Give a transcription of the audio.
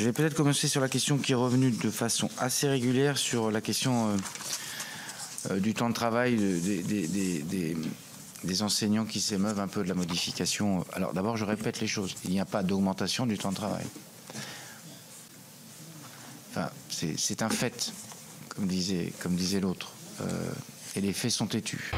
Je vais peut-être commencer sur la question qui est revenue de façon assez régulière sur la question euh, euh, du temps de travail des, enseignants qui s'émeuvent un peu de la modification. Alors d'abord, je répète les choses. Il n'y a pas d'augmentation du temps de travail. Enfin, c'est un fait, comme disait, l'autre. Euh, et les faits sont têtus.